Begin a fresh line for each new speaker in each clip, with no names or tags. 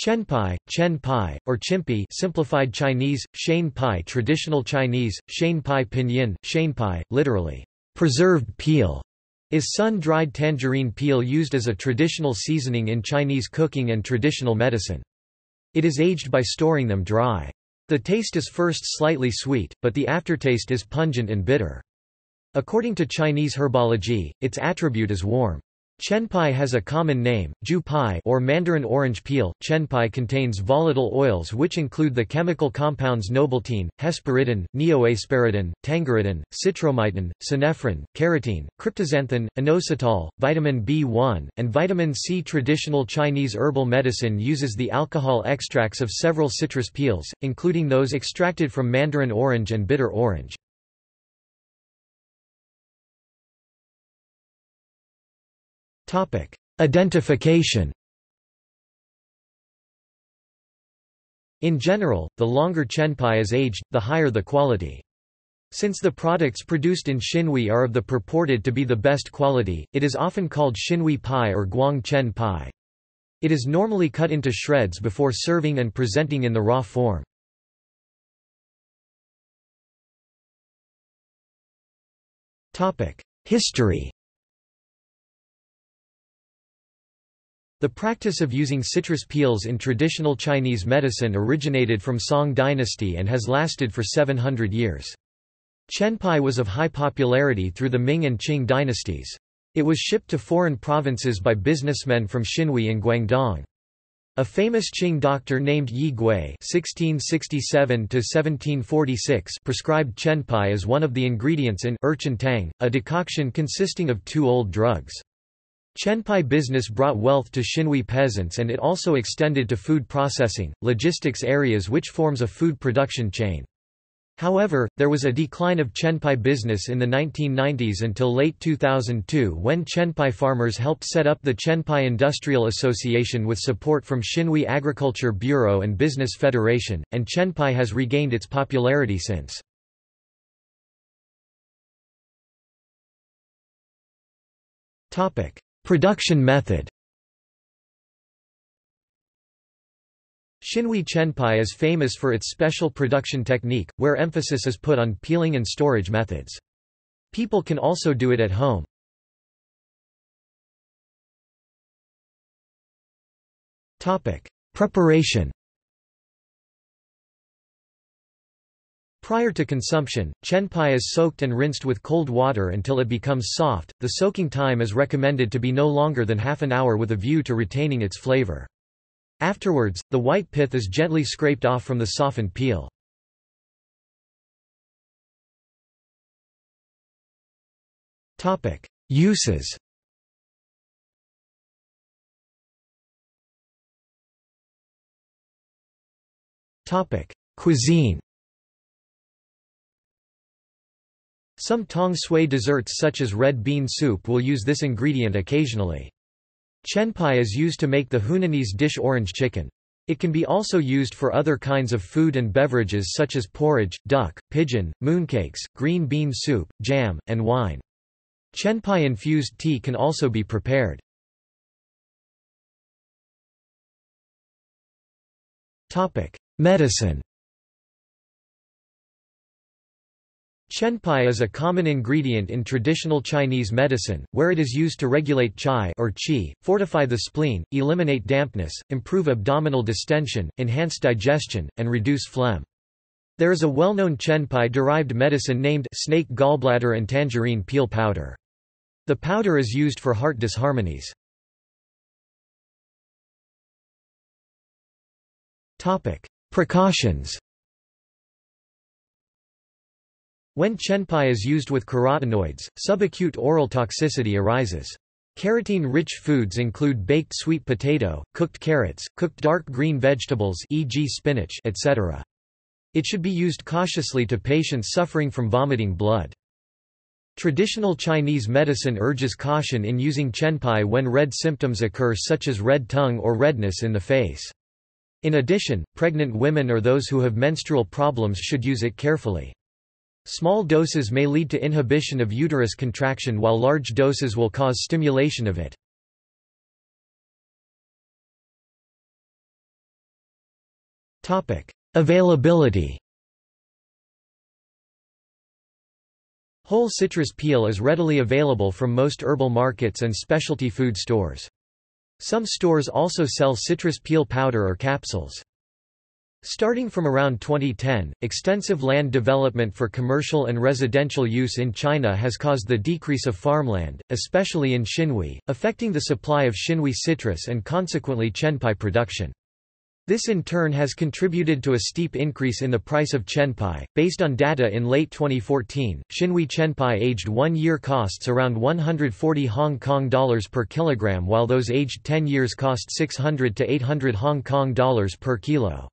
Chen Pi, Chen Pi, or Chimpi simplified Chinese, Shane Pai traditional Chinese, Shane Pai pinyin, Shane Pai, literally, preserved peel, is sun-dried tangerine peel used as a traditional seasoning in Chinese cooking and traditional medicine. It is aged by storing them dry. The taste is first slightly sweet, but the aftertaste is pungent and bitter. According to Chinese herbology, its attribute is warm. Chenpi has a common name, Ju pi or Mandarin orange peel. Chenpi contains volatile oils which include the chemical compounds nobiletin, hesperidin, neohesperidin, tangeretin, citromitin, synephrine, carotene, cryptoxanthin, inositol, vitamin B1, and vitamin C. Traditional Chinese herbal medicine uses the alcohol extracts of several citrus peels, including those extracted from mandarin orange and bitter orange. Identification In general, the longer chenpi is aged, the higher the quality. Since the products produced in Xinhui are of the purported to be the best quality, it is often called Xinhui Pi or Guang Chen Pi. It is normally cut into shreds before serving and presenting in the raw form. History The practice of using citrus peels in traditional Chinese medicine originated from Song dynasty and has lasted for 700 years. Chenpi was of high popularity through the Ming and Qing dynasties. It was shipped to foreign provinces by businessmen from Xinhui and Guangdong. A famous Qing doctor named Ye Gui (1667–1746) prescribed chenpi as one of the ingredients in er chen tang, a decoction consisting of two old drugs. Chenpi business brought wealth to Xinhui peasants and it also extended to food processing, logistics areas which forms a food production chain. However, there was a decline of Chenpi business in the 1990s until late 2002 when Chenpi farmers helped set up the Chenpi Industrial Association with support from Xinhui Agriculture Bureau and Business Federation, and Chenpi has regained its popularity since. Production method Xinhui Chenpi is famous for its special production technique, where emphasis is put on peeling and storage methods. People can also do it at home. Preparation Prior to consumption, chenpi is soaked and rinsed with cold water until it becomes soft. The soaking time is recommended to be no longer than half an hour with a view to retaining its flavor. Afterwards, the white pith is gently scraped off from the softened peel. Topic: Uses. Topic: Cuisine. Some tong sui desserts such as red bean soup will use this ingredient occasionally. Chenpi is used to make the Hunanese dish orange chicken. It can be also used for other kinds of food and beverages such as porridge, duck, pigeon, mooncakes, green bean soup, jam, and wine. Chenpi infused tea can also be prepared. Medicine Chenpi is a common ingredient in traditional Chinese medicine, where it is used to regulate qi or qi, fortify the spleen, eliminate dampness, improve abdominal distension, enhance digestion, and reduce phlegm. There is a well-known Chenpi-derived medicine named snake gallbladder and tangerine peel powder. The powder is used for heart disharmonies. Precautions when chenpi is used with carotenoids, subacute oral toxicity arises. Carotene-rich foods include baked sweet potato, cooked carrots, cooked dark green vegetables e.g. spinach, etc. It should be used cautiously to patients suffering from vomiting blood. Traditional Chinese medicine urges caution in using chenpi when red symptoms occur such as red tongue or redness in the face. In addition, pregnant women or those who have menstrual problems should use it carefully. Small doses may lead to inhibition of uterus contraction while large doses will cause stimulation of it. Availability. Whole citrus peel is readily available from most herbal markets and specialty food stores. Some stores also sell citrus peel powder or capsules. Starting from around 2010, extensive land development for commercial and residential use in China has caused the decrease of farmland, especially in Xinhui, affecting the supply of Xinhui citrus and consequently chenpi production. This in turn has contributed to a steep increase in the price of chenpi. Based on data in late 2014, Xinhui chenpi aged 1 year costs around 140 Hong Kong dollars per kilogram while those aged 10 years cost 600 to 800 Hong Kong dollars per kilo.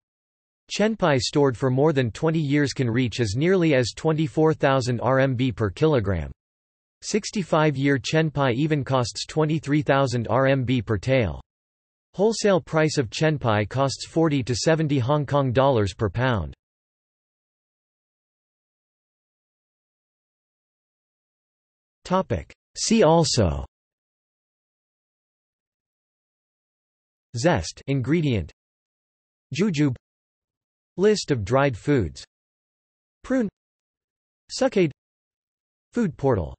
Chenpi stored for more than 20 years can reach as nearly as 24,000 RMB per kilogram. 65-year Chenpi even costs 23,000 RMB per tail. Wholesale price of Chenpi costs 40 to 70 Hong Kong dollars per pound. See also Zest ingredient Jujube List of dried foods. Prune. Succade Food portal